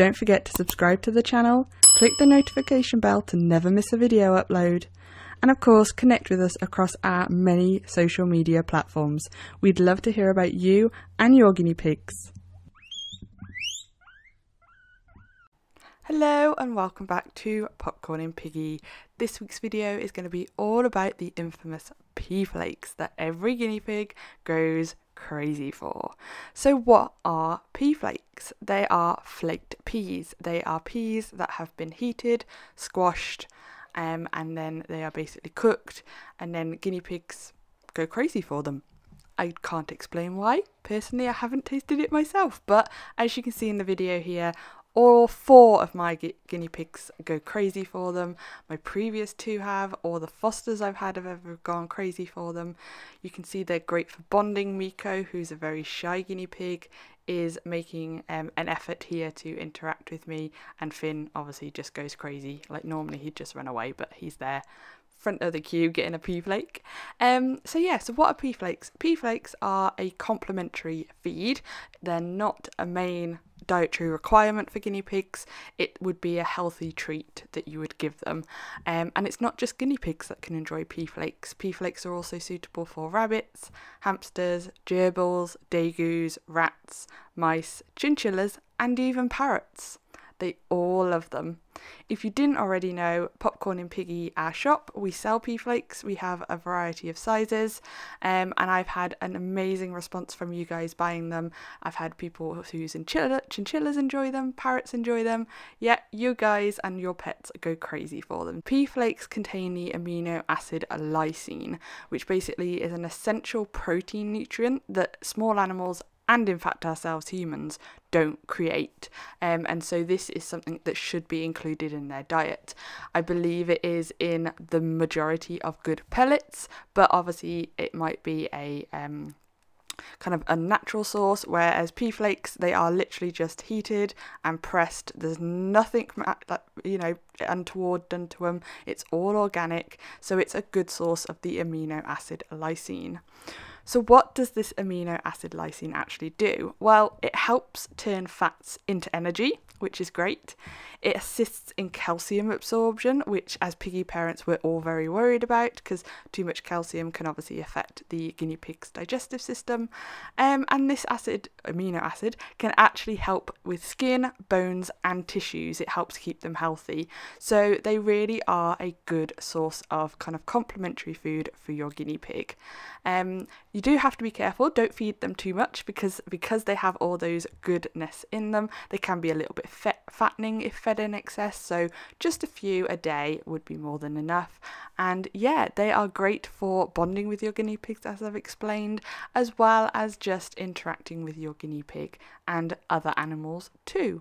Don't forget to subscribe to the channel, click the notification bell to never miss a video upload, and of course, connect with us across our many social media platforms. We'd love to hear about you and your guinea pigs. Hello and welcome back to Popcorning Piggy. This week's video is going to be all about the infamous pea flakes that every guinea pig goes crazy for. So, what are pea flakes? They are flaked peas. They are peas that have been heated, squashed, um, and then they are basically cooked, and then guinea pigs go crazy for them. I can't explain why. Personally, I haven't tasted it myself, but as you can see in the video here, all four of my gu- guinea pigs go crazy for them. My previous two have. All the fosters I've had have ever gone crazy for them. You can see they're great for bonding. Meeko, who's a very shy guinea pig, is making um, an effort here to interact with me. And Finn obviously just goes crazy. Like normally he'd just run away, but he's there front of the queue getting a pea flake. Um, so yeah, so what are pea flakes? Pea flakes are a complementary feed. They're not a main dietary requirement for guinea pigs. It would be a healthy treat that you would give them. Um, and it's not just guinea pigs that can enjoy pea flakes. Pea flakes are also suitable for rabbits, hamsters, gerbils, degus, rats, mice, chinchillas, and even parrots. They all love them. If you didn't already know, Popcorning Piggy, our shop, we sell pea flakes. We have a variety of sizes, um, and I've had an amazing response from you guys buying them. I've had people whose chinchilla, chinchillas enjoy them, parrots enjoy them. Yet you guys and your pets go crazy for them. Pea flakes contain the amino acid lysine, which basically is an essential protein nutrient that small animals and in fact ourselves humans don't create. Um, and so this is something that should be included in their diet. I believe it is in the majority of good pellets but obviously it might be a um, kind of a natural source whereas pea flakes they are literally just heated and pressed. There's nothing you know untoward done to them it's all organic so it's a good source of the amino acid lysine so, what does this amino acid lysine actually do? Well, it helps turn fats into energy, which is great. It assists in calcium absorption, which, as piggy parents, we're all very worried about because too much calcium can obviously affect the guinea pig's digestive system. Um, and this acid, amino acid, can actually help with skin, bones, and tissues. It helps keep them healthy. So, they really are a good source of kind of complementary food for your guinea pig. Um, you do have to be careful. Don't feed them too much because because they have all those goodness in them. They can be a little bit fat, fattening if fed in excess. So just a few a day would be more than enough. And yeah, they are great for bonding with your guinea pigs, as I've explained, as well as just interacting with your guinea pig and other animals too.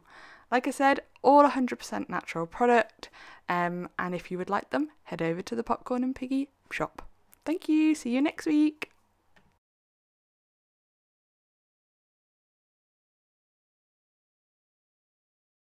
Like I said, all 100% natural product. Um, and if you would like them, head over to the Popcorning Piggy shop. Thank you. See you next week.